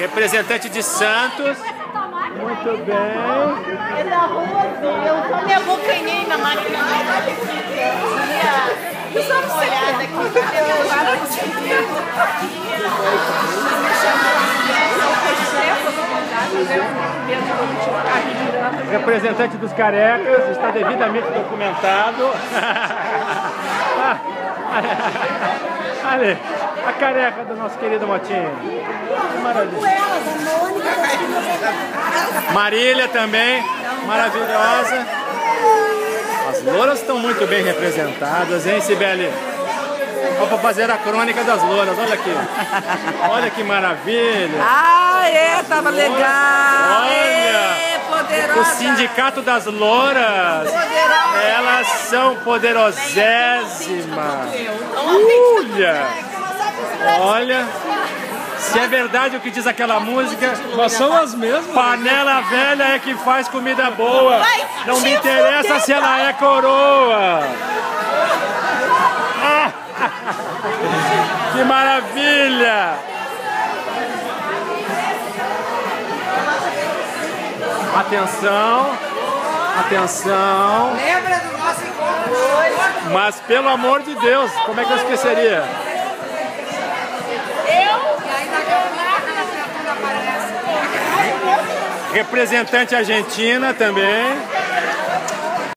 representante de Santos. Muito bem. É da rua, eu só me abocanhei na máquina. Queria dar uma olhada aqui. Representante dos carecas, está devidamente documentado. Ali, a careca do nosso querido Motinho. Maravilha. Marília também, maravilhosa. As louras estão muito bem representadas, hein, Sibeli? Vamos fazer a crônica das louras, olha aqui. Olha que maravilha. Ah, é, tava legal. Olha. O Sindicato das Louras. Poderosa. Elas são poderosíssimas. Olha. Olha. Se é verdade o que diz aquela música, Mas são as mesmas. panela velha é que faz comida boa. Vai Não me te interessa fuder, se ela é coroa. Ah! Que maravilha! Atenção, atenção. Lembra do nosso encontro hoje? Mas pelo amor de Deus, como é que eu esqueceria? E aparece. Representante argentina também.